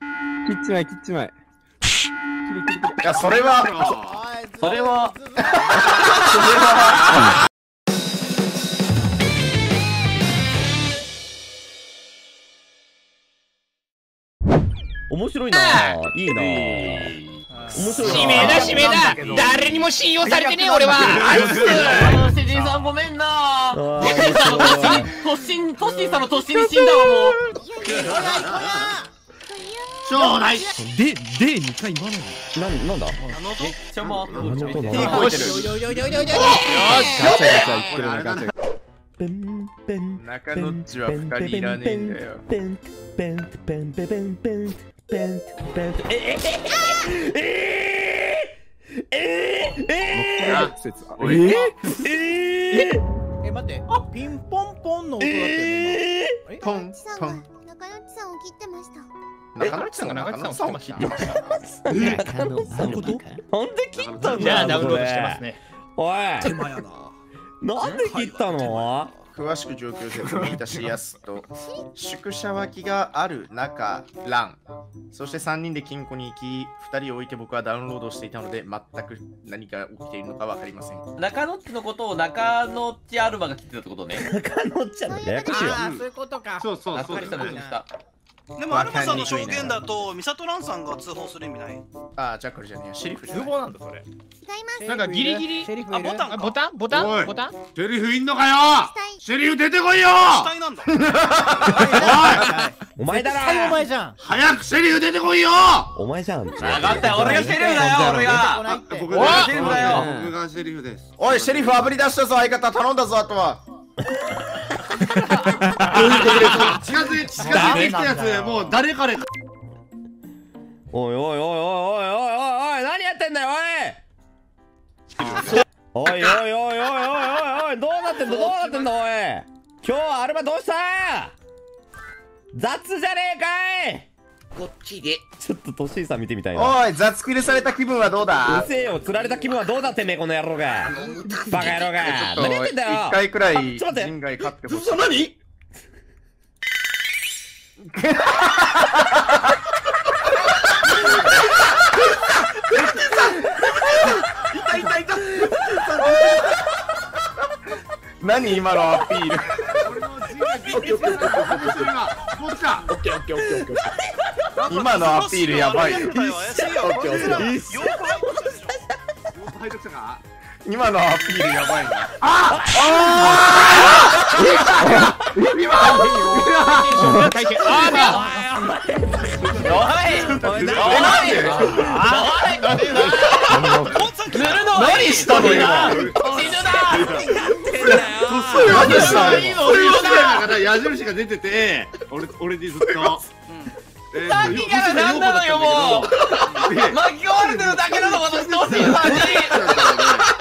切っちまえ切っちまえいやそれは。それは。面白いな。ぁいいな。ぁ面白いな。指名だ指名だ誰にも信用されてねえ俺は。あいつ。主人さんごめんな。あぁトッシン、トッシンさんのトッシンに死んだわもうちょうだいで、で、2回言わないなんなんだ？めっちゃ回ってあの音だ手なこいてるガチャガチャ言ってるねガチャペンペン中野っちは二人いらねえんだよペンペンペンペンペンペンペンペンペンええええええあ説おいえええ待ってピンポンポンの音だってええポンポンさんが中野中野っちさんが中野さんを切ってました。中野さんなんで切ったんだじゃあダウンロードしてますね。おい。手間やななんで切ったの？詳しく状況を説明いたしやすと。宿舎脇がある中欄そして3人で金庫に行き2人を置いて僕はダウンロードしていたので全く何が起きているのか分かりません。中野っちのことを中野っちアルマが切ってたってことね中野っちゃんややこしいわああそういうことか。そうそうそう。あっか。りしたしたでもアルマさんの証言だとミサトランさんが通報する意味ない？ああジャッカルじゃねえやシェリフじゃなんだそれ。違います。なんかギリギリ？シェリフいる？あボタンか。ボタン？ボタおい。ンボタン？セリフいんのかよ？死体。セリフ出てこいよ！死体なんだ。お前だはいおろ前じゃん。早くセリフ出てこいよ！お前じゃん。分かったよ俺がセリフだよ俺が。僕おい。がセリフだよ。僕がセリフです。おいシェリフあぶり出したぞ相方。頼んだぞあとは近づいて近づいてきたやつもう誰かでおいおいおいおいおいおいおい。何やってんだよおいおい。おいおいおいおいおいおい。どうなってんだどうなってんだおい。今日はアルバどうした？雑じゃねえかい。こっちで。ちょっとトシーさん見てみたいな。おい雑くれされた気分はどううだせえよ釣られた気分はどうだってめえこの野郎が。バカ野郎が。何やってんだよ。一回くらいあちょっと待って。人外勝ってほしい。そ何？何今のアピール？俺の字がギリギリ今こっちか今のアピーオッケーオッケー妖怪入ってきたか今のアピールやばいよ。今のアピールやばいな。あああ何したの今何の矢印が出てて俺俺にずっと。さっきから何なのよもうで巻き込まれてるだけなの私トッシンさんに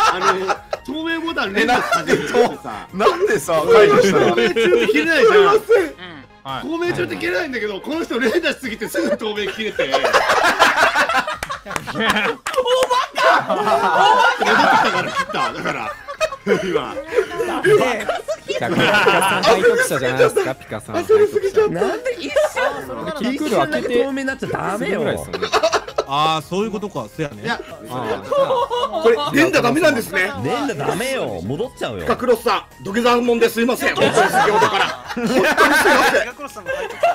あの透明ボタン連打始めてさ。なんでさ透明中って切れないじゃん。はい透明中って切れないん。だけどこの人連打しすぎてすぐ透明切れて おバカおバカ戻ってきたから切っただから今ピカさん背徳者じゃないですかピカさん。背徳者なんで一瞬キークール開けて透明になっちゃダメよ。ああ、そういうことか。そやね。いや。これ連打ダメなんですね。連打ダメよ戻っちゃうよクロスさん土下座もんですいません本当に先ほどからガクロスさんが入ってきたか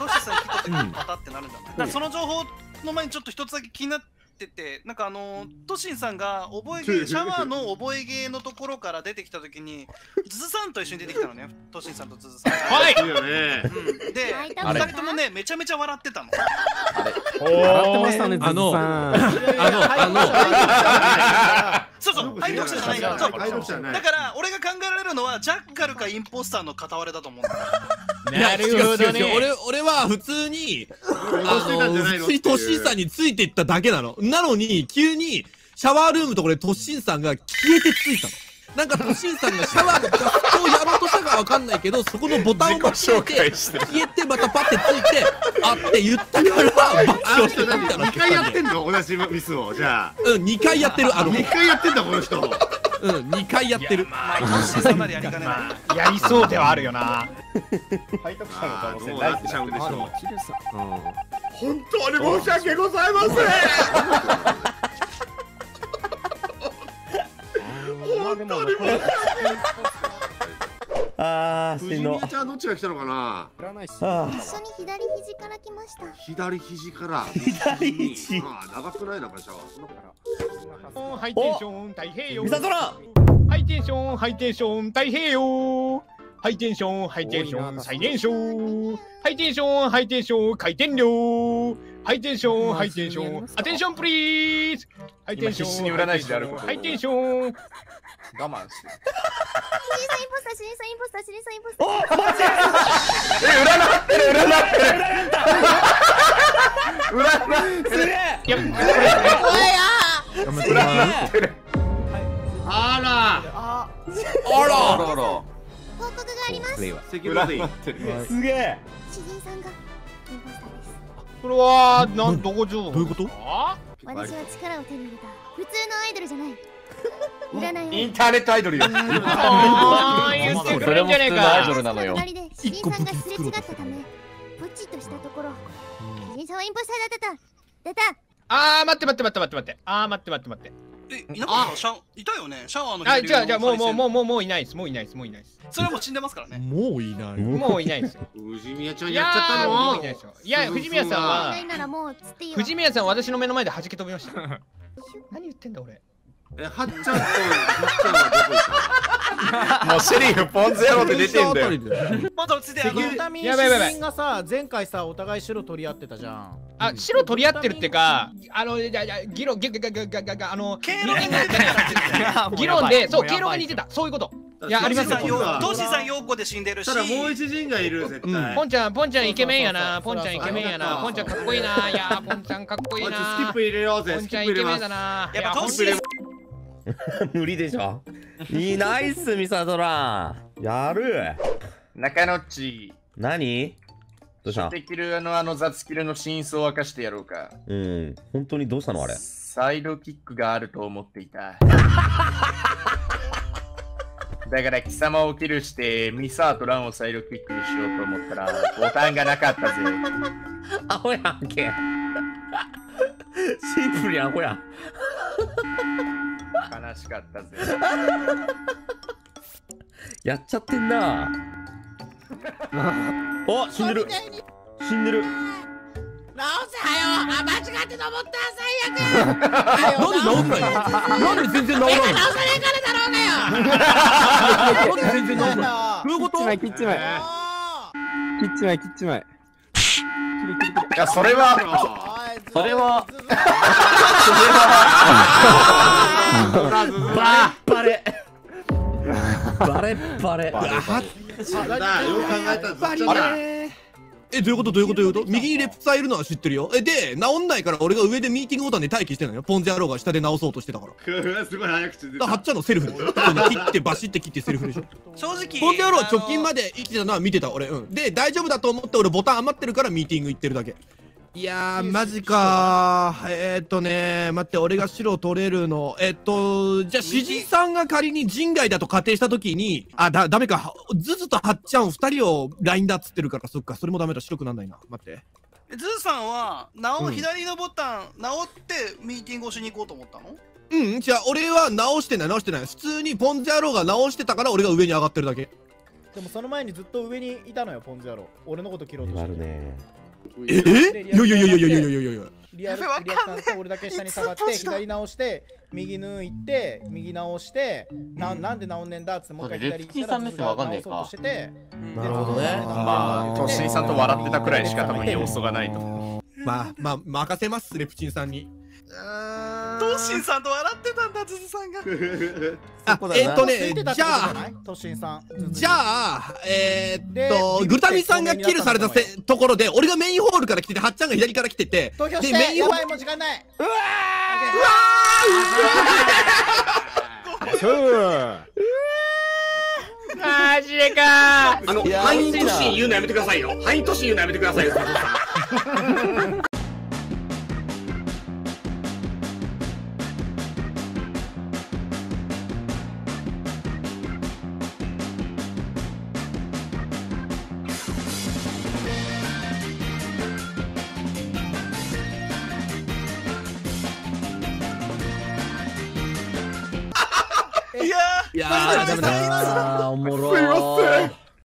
らトシさん来た時にパタってなるんだその情報の前にちょっと一つだけ気になっててなんかあのトシンさんが覚え芸シャワーの覚え芸のところから出てきた時にズズさんと一緒に出てきたのねトシンさんとズズさんが。はい。いいよねうんで二人ともねめちゃめちゃ笑ってたの。笑ってましたねあのズズさん。あの、あそうそう愛読者じゃないよそう愛読者じゃない。だから俺が考えられるのはジャッカルかインポスターの片割れだと思うなるほどね。俺、俺は普通に、あの、の普通にトッシンさんについていっただけなの。なのに、急に、シャワールームのところでトッシンさんが消えてついたの。なんかトッシンさんがシャワーのガスをやろうとしたかわかんないけど、そこのボタンを間違えて、消えてまたパッてついて、あって言ったから、爆笑してたみたいな2回やってんの同じミスを。じゃあ。うん、2回やってる、あの、2回やってんだこの人うん、2回やってる。まあトシさんまでやりかねない。やりそうではあるよな背徳者の可能性ないなっちゃうんでしょう本当に申し訳ございません。本当に申し訳あーしん。ど藤宮ちゃんどっちが来た。のかなあ一緒に左肘から来ました。左肘から左肘ああ長くない？なんかシャワーそんなことハイテンション太平洋。ミサトラハイテンションハイテンション太平洋。ハイテンションハイテンション最年少ハイテンションハイテンション回転量。ハイテンションハイテンションアテンションプリーズハイテンション今必死に占い師であることを。ハイテンション。我慢して。シリさんインポスターシリさんインポスター。シリさんインポスターす ますら赤色でい い。すげえ。詩人さんがインポスターです。これはなんどこ情報どういうこと？あ私は力を手に入れた普通のアイドルじゃない。占 いをインターネットアイドルよ。それも普通のアイかドルなのよ。隣で詩人さんがすれ違ったためプチッとしたところ詩人さんはインポスターだった出た。あー待って待って待って待って待って。あー待って待って待ってえ、いなかったシャいたよね？シャワーのあ、左じゃあ、じゃあ、もう、もう、もう。う、もう、もういないです。もういないです。もういないです。それはもう死んでますからね。もういないもういないですよ。藤宮ちゃんいやっちゃったーもういのないですよ。いや、藤宮さんは藤宮さん、私の目の前で弾け飛びました。何言ってんだ、俺。えはっちゃんとふっちゃんはどこ行ったもうシェリフポンズ野郎って出てんだよ。まだついてあのやばいやばいがさ前回さお互い白取り合ってたじゃんあ、白取り合ってるってか、あの、じゃ、じゃ、議論、ぎゃ、ぎゃ、ぎゃ、ぎゃ、ぎゃ、ぎゃ、あの、経路が似てた 議論で、そう、経路が似てた。そういうこと。いや、ありますよ。トシさん陽子で死んでるし。ただもう一人がいる絶対。ポンちゃん、ポンちゃんイケメンやな。ポンちゃんイケメンやな。ポンちゃんかっこいいな。いやー、ポンちゃんかっこいいな。スキップ入れようぜポンちゃんイケメンだな。やっぱいやトシ無理でしょ？いい。ナイスミサトラ。やる。中野っち、何？どうした？できるあのあの雑キルの真相を明かしてやろうか。うん本当にどうしたのあれ？サイドキックがあると思っていた。だから貴様をキルしてミサーとランをサイドキックにしようと思ったらボタンがなかったぜ。アホやんけシンプルにアホやん悲しかったぜ。やっちゃってんな お死んでる。死んでる。直せはよあ間違って登った最悪 なんで直すないなんで全然直せない直からだろうがよ。なんで全然直せないどういうこと？キッチマイキッチマイキッチマイいやそれは。それは。それはバッバレバレバレバレだよく考えたらずっちゃだえ、どういうことどういうことどうと右にレプサいるのは知ってるよ。え、で、治んないから俺が上でミーティングボタンで待機してんのよ。ポンジ野郎が下で治そうとしてたから。すごい早口でらはっちゃんのセルフ。切ってバシって切ってセルフでしょ。正直。ポンジ野郎は直近。まで生きてたのは見てた俺。うん。で、大丈夫だと思って俺ボタン余ってるからミーティング行ってるだけ。いやー、マジかー。えー、っとね待って、俺が白取れるの。えっと、じゃあ、詩人さんが仮に人外だと仮定したときに、あ、だ、ダメか。ズズとはっちゃん二人をラインだっつってるから、そっか、それもダメだ。白くなんないな。待って。ズーさんは、なお、うん左のボタン、直ってミーティングをしに行こうと思ったの？うん、じゃあ俺は直してない直してない。普通にポンジ野郎が直してたから俺が上に上がってるだけ。でもその前にずっと上にいたのよポンズ野郎俺のこと切ろうとしてあるねえ？えいやいやいやいやいやいやいやいやリアルリアクさんと俺だけ下に下がって左直して右抜いて右直してななんで直んねんだっつってもう一回左行ったら直そうとしてて。なるほどね。まあ、トッシーさんと笑ってたくらいしか多分 要素がないと。まあまあ任せますレプチンさんに。トッシンさんと笑ってたんだ、ズズさんが。えっとねじゃあことじゃない？トシンさん。じゃあえー、っでとグルタミンさんがキルされたせところで俺がメインホールから来ててはっちゃんが左から来てて投票しでメインホールもう時間ない。うわマジでかあの、いやハイントシー言うのやめてくださいよ。ハイントシー言うのやめてくださいよ、あー、おもろいすいません。